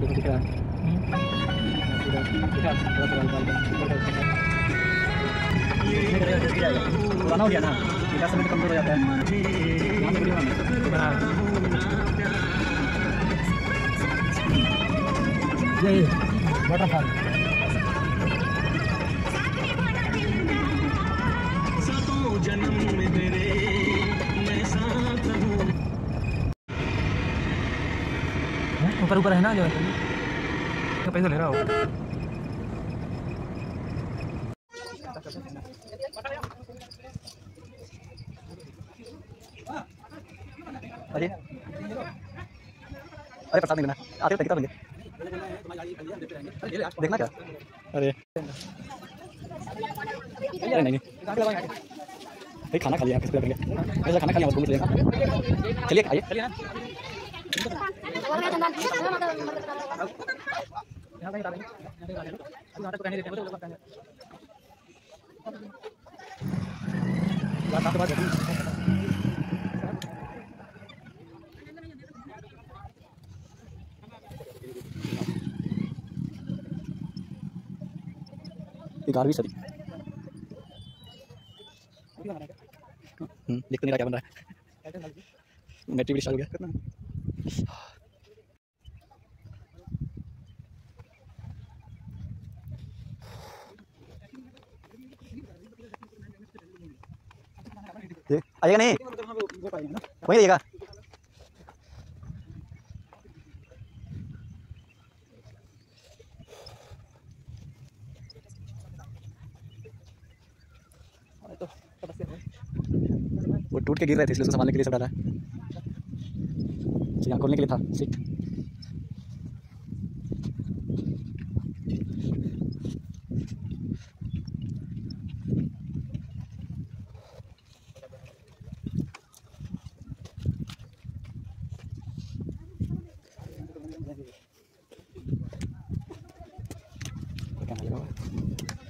देखो देखो दिख रहा है पुराना हो गया ना विकास समय कमज़ोर हो जाता है यहाँ से वीडियो ये वाटरफॉल ऊपर ऊपर है ना जो तो पैसा ले रहा हो। अरे अरे, प्रसाद नहीं लेना। आते देखना क्या? अरे। नहीं खाना खा लिया खाना खा लिया चलिए, आइए। ग्यारहवीं सदी। हम्म, तो नहीं रहा क्या बन रहा है। स्टार्ट हो गया। आएगा नहीं? वहीं रहिएगा वो टूट के गिर रहे थे, इसलिए उसको संभालने के लिए सब डाला है। यहाँ खोलने के लिए था सीट कैमरा